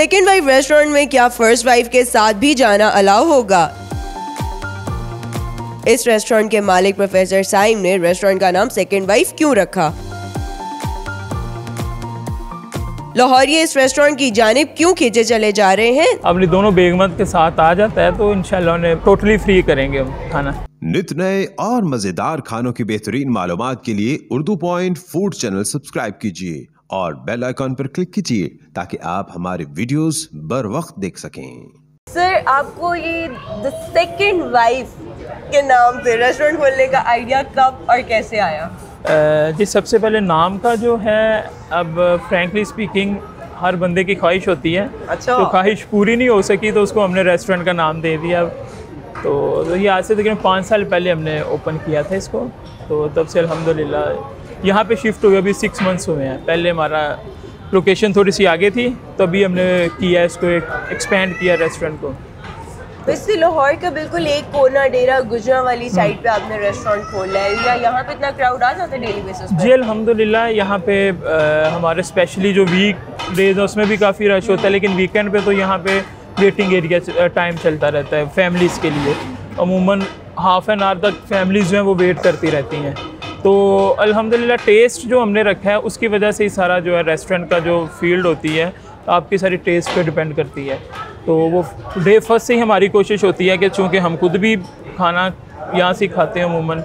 Second wife restaurant में क्या first wife के साथ भी जाना अलाउ होगा? इस रेस्टोरेंट के मालिक प्रोफेसर साइम ने रेस्टोरेंट का नाम सेकेंड वाइफ क्यों रखा? लाहौरिया इस रेस्टोरेंट की जानिब क्यों खींचे चले जा रहे हैं? अपनी दोनों बेगमत के साथ आ जाता है तो इंशाल्लाह उन्हें टोटली फ्री करेंगे हम खाना। नित नए और मज़ेदार खानों की बेहतरीन मालूम के लिए Urdu point food channel subscribe कीजिए और बेल आइकॉन पर क्लिक कीजिए ताकि आप हमारे वीडियोस बर वक्त देख सकें। सर आपको ये द सेकेंड वाइफ के नाम से रेस्टोरेंट खोलने का आइडिया कब और कैसे आया? जी सबसे पहले नाम का जो है अब फ्रैंकली स्पीकिंग हर बंदे की ख्वाहिश होती है। अच्छा। तो ख्वाहिश पूरी नहीं हो सकी तो उसको हमने रेस्टोरेंट का नाम दे दिया। तो, तो ये आज से तकरीबन पाँच साल पहले हमने ओपन किया था इसको। तो तब से अल्हम्दुलिल्लाह यहाँ पे शिफ्ट हुए अभी सिक्स मंथ्स हुए हैं। पहले हमारा लोकेशन थोड़ी सी आगे थी तभी हमने किया इसको एक एक्सपेंड किया रेस्टोरेंट को। वैसे लाहौर का बिल्कुल एक कोना डेरा गुजरा वाली साइड पे आपने रेस्टोरेंट खोला है। या यहाँ पे इतना क्राउड आ जाता है डेली बेसिस पे? जी अलहमदिल्ला यहाँ पे अ, हमारे स्पेशली जो वीक डेज़ है उसमें भी काफ़ी रश होता है लेकिन वीकेंड पे तो यहाँ पे वेटिंग एरिया टाइम चलता रहता है फैमिलीज़ के लिए। अमूमन हाफ़ एन आवर तक फैमिलीज़ जो हैं वो वेट करती रहती हैं। तो अल्हम्दुलिल्लाह टेस्ट जो हमने रखा है उसकी वजह से ही सारा जो है रेस्टोरेंट का जो फ़ील्ड होती है आपकी सारी टेस्ट पे डिपेंड करती है। तो वो डे फ़र्स्ट से ही हमारी कोशिश होती है कि चूँकि हम खुद भी खाना यहाँ से खाते हैं अमूमन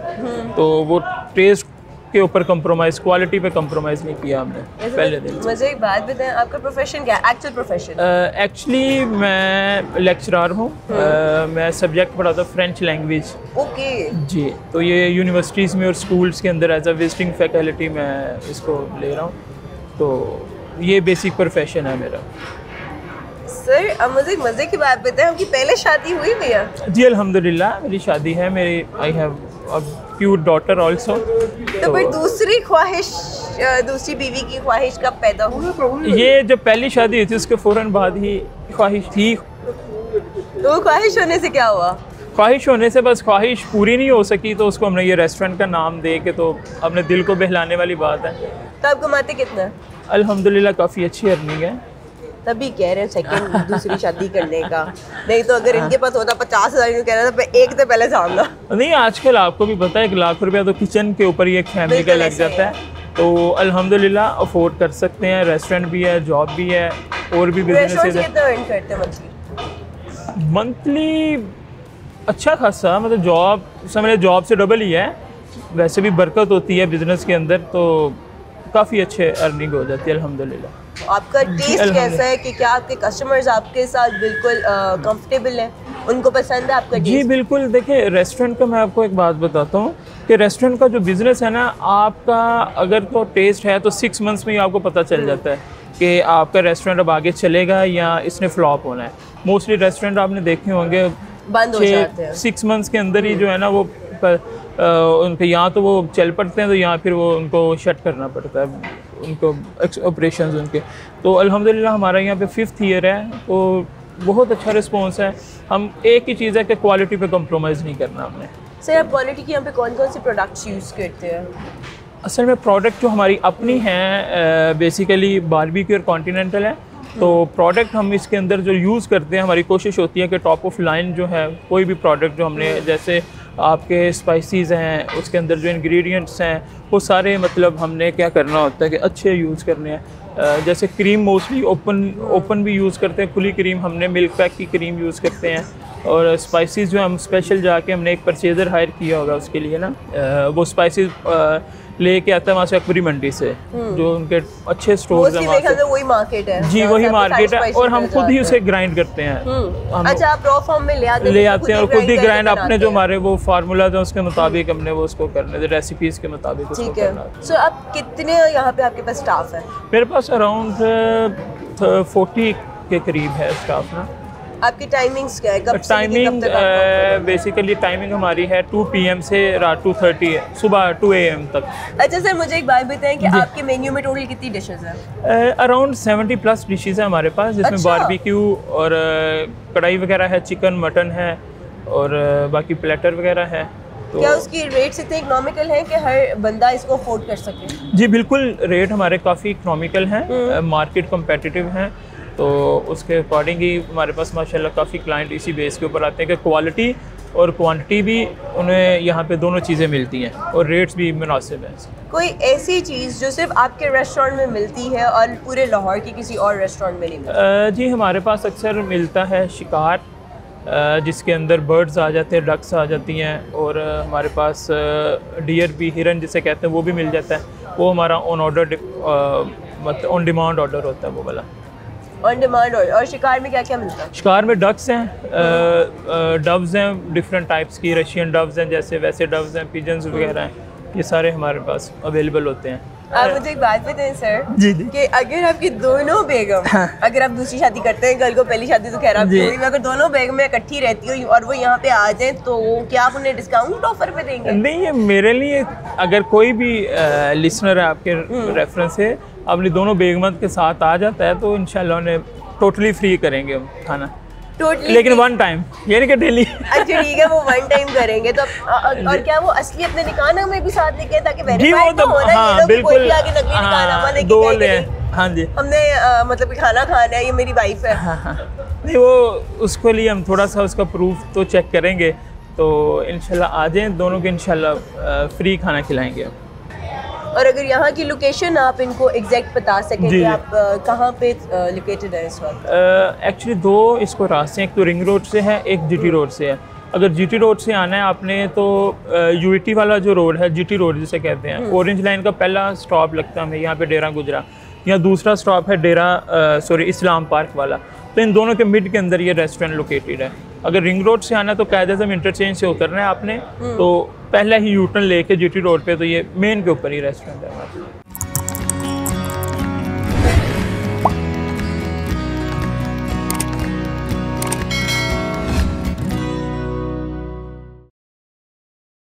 तो वो टेस्ट के ऊपर कंप्रोमाइज़ क्वालिटी पे कंप्रोमाइज़ नहीं किया हमने पहले दिन मुझे एक बात बताएँ आपका प्रोफेशन क्या है? एक्चुअल प्रोफेशन एक्चुअली मैं लेक्चरार हूँ। अ, मैं सब्जेक्ट पढ़ाता हूँ फ्रेंच लैंग्वेज ओके जी तो ये यूनिवर्सिटीज़ में और स्कूल्स के अंदर एज अ विजिटिंग फैकल्टी मैं इसको ले रहा हूँ। तो ये बेसिक प्रोफेशन है मेरा। सर अब मुझे मज़े की बात बताएँ आपकी पहले शादी हुई भैया? जी अल्हम्दुलिल्लाह मेरी शादी है मेरी I have a cute daughter also तो फिर दूसरी ख्वाहिश दूसरी बीवी की ख्वाहिश कब पैदा हुई? ये जब पहली शादी हुई थी उसके फ़ौरन बाद ही ख्वाहिश थी। तो ख्वाहिश होने से क्या हुआ? ख्वाहिश होने से बस ख्वाहिश पूरी नहीं हो सकी तो उसको हमने ये रेस्टोरेंट का नाम दे के तो अपने दिल को बहलाने वाली बात है। तो आप कमाते कितना? अल्हम्दुलिल्लाह काफ़ी अच्छी अर्निंग है। तभी कह रहे हैं सेकंड दूसरी शादी करने का। नहीं तो अगर इनके पास होता पचास हज़ार कह रहा था मैं एक से पहले जानना नहीं आजकल आपको भी पता है एक लाख रुपया तो किचन के ऊपर ही एक फैमिली का लग जाता है। तो अल्हम्दुलिल्लाह अफोर्ड कर सकते हैं रेस्टोरेंट भी है जॉब भी है और भी बिज़नेस हैं। मंथली अच्छा खासा मतलब जॉब समझ जॉब से डबल ही है। वैसे भी बरकत होती है बिज़नेस के अंदर तो काफ़ी अच्छे अर्निंग हो जाती है अल्हम्दुलिल्लाह। आपका टेस्ट कैसा है कि क्या आपके कस्टमर्स आपके साथ बिल्कुल कंफर्टेबल हैं? उनको पसंद है आपका जी बिल्कुल। देखिए रेस्टोरेंट का मैं आपको एक बात बताता हूँ कि रेस्टोरेंट का जो बिज़नेस है ना आपका अगर तो टेस्ट है तो सिक्स मंथ्स में ही आपको पता चल जाता है कि आपका रेस्टोरेंट अब आगे चलेगा या इसने फ्लॉप होना है। मोस्टली रेस्टोरेंट आपने देखे होंगे बंद हो जाते हैं। सिक्स मंथ्स के अंदर ही जो है ना वो प- अ, उनके यहाँ तो वो चल पड़ते हैं तो यहाँ फिर वो उनको शट करना पड़ता है उनको ऑपरेशन उनके। तो अल्हम्दुलिल्लाह हमारा यहाँ पे फिफ्थ ईयर है तो बहुत अच्छा रिस्पॉन्स है। हम एक ही चीज़ है कि क्वालिटी पे कंप्रोमाइज़ नहीं करना हमने। सर आप क्वालिटी के यहाँ पे कौन कौन से प्रोडक्ट्स यूज़ करते हैं? असल में प्रोडक्ट जो हमारी अपनी हैं बेसिकली बारबेक्यू और कॉन्टीनेंटल है। तो प्रोडक्ट हम इसके अंदर जो यूज़ करते हैं हमारी कोशिश होती है कि टॉप ऑफ़ लाइन जो है कोई भी प्रोडक्ट जो हमने जैसे आपके स्पाइसेस हैं उसके अंदर जो इंग्रेडिएंट्स हैं वो सारे मतलब हमने क्या करना होता है कि अच्छे यूज़ करने हैं। जैसे क्रीम मोस्टली ओपन ओपन भी यूज़ करते हैं खुली क्रीम हमने मिल्क पैक की क्रीम यूज़ करते हैं। और स्पाइसेस जो हम स्पेशल जाके हमने एक परचेज़र हायर किया होगा उसके लिए ना। वो स्पाइसेस लेके आता है वहाँ से अकबरी मंडी से जो उनके अच्छे स्टोर हैं वहाँ मार्केट है। जी वही मार्केट है और हम खुद ही उसे ग्राइंड करते हैं। हम्म, हम अच्छा आप रॉ फॉर्म में ले आते हैं ले आते हैं और खुद ही ग्राइंड अपने जो हमारे वो फार्मूलाज हैं उसके मुताबिक हमने वो उसको करने रेसिपीज़ के मुताबिक उसको है। सो आप कितने यहाँ पे आपके पास स्टाफ है? मेरे पास अराउंड फोर्टी के करीब है स्टाफ ना। आपकी टाइमिंग्स क्या है कब से टाइमिंग? बेसिकली टाइमिंग हमारी है 2 पीएम से रात टू थर्टी सुबह 2 एम तक अच्छा सर मुझे एक बात बताएँ कि आपके मेन्यू में टोटल कितनी डिशेस हैं अराउंड 70 प्लस डिशेज है हमारे पास जिसमें अच्छा। बारबेक्यू और कढ़ाई वगैरह है चिकन मटन है और बाकी प्लेटर वगैरह है तो क्या उसकी रेट्स इतने इकोनॉमिकल हैं कि हर बंदा इसको अफोर्ड कर सके जी बिल्कुल रेट हमारे काफ़ी इकोनॉमिकल हम्म। हैं मार्केट कम्पेटिटिव हैं तो उसके अकॉर्डिंग ही हमारे पास माशाल्लाह काफ़ी क्लाइंट इसी बेस के ऊपर आते हैं कि क्वालिटी और क्वांटिटी भी उन्हें यहाँ पे दोनों चीज़ें मिलती हैं और रेट्स भी मुनासिब हैं। कोई ऐसी चीज़ जो सिर्फ़ आपके रेस्टोरेंट में मिलती है और पूरे लाहौर की किसी और रेस्टोरेंट में नहीं मिलती? जी हमारे पास अक्सर मिलता है शिकार जिसके अंदर बर्ड्स आ जाते हैं डक्स आ जाती हैं और हमारे पास डियर भी हिरन जिसे कहते हैं वो भी मिल जाता है। वो हमारा ऑन ऑर्डर मतलब ऑन डिमांड ऑर्डर होता है वो वाला। ऑन डिमांड और, और शिकार में क्या क्या मिलता है? शिकार में डक्स हैं डव्स हैं डिफरेंट टाइप्स की रशियन डव्स हैं जैसे वैसे डव्स हैं पिजन्स वगैरह हैं ये सारे हमारे पास अवेलेबल होते हैं। आप मुझे एक बात बताएँ सर जी, जी। कि अगर आपकी दोनों बेगम हाँ। अगर आप दूसरी शादी करते हैं कल को पहली शादी तो खैर आप अगर दोनों बेगम में इकट्ठी रहती हो और वो यहाँ पे आ जाए तो क्या आप उन्हें डिस्काउंट ऑफ़र पे देंगे? नहीं ये मेरे लिए अगर कोई भी लिसनर है आपके रेफरेंस से अपनी दोनों बेगमत के साथ आ जाता है तो इंशाल्लाह उन्हें टोटली फ्री करेंगे हम खाना। टोटली लेकिन वन टाइम ये नहीं कि डेली अच्छा ठीक है वो वन टाइम करेंगे तो अ- और क्या वो असली अपने निकाना में भी साथ लेके ताकि जी वो वेरीफाइड तो तो हाँ कोई बिल्कुल। भी नकली निकाना हाँ, दो ले हाँ। जी। हमने मतलब खाना खाना है ये मेरी वाइफ है। हाँ हाँ नहीं वो उसके लिए हम थोड़ा सा उसका प्रूफ तो चेक करेंगे तो इनशाला आ जाएँ दोनों को इनशाला फ्री खाना खिलाएँगे हम। और अगर यहाँ की लोकेशन आप इनको एग्जैक्ट बता सकें कि आप कहाँ पे लोकेटेड है इस वक्त? एक्चुअली दो इसको रास्ते हैं एक तो रिंग रोड से है एक जीटी रोड से है। अगर जीटी रोड से आना है आपने तो यूटी वाला जो रोड है जीटी रोड जिसे कहते हैं ऑरेंज लाइन का पहला स्टॉप लगता है हमें यहाँ पे डेरा गुजरा। यहाँ दूसरा स्टॉप है डेरा सॉरी इस्लाम पार्क वाला। तो इन दोनों के मिड के अंदर ये रेस्टोरेंट लोकेटेड है। अगर रिंग रोड से आना तो कायदे अजम इंटरचेंज से उतरना है आपने तो पहला ही यूटर्न लेके जीटी रोड पे तो ये मेन के ऊपर ही रेस्टोरेंट है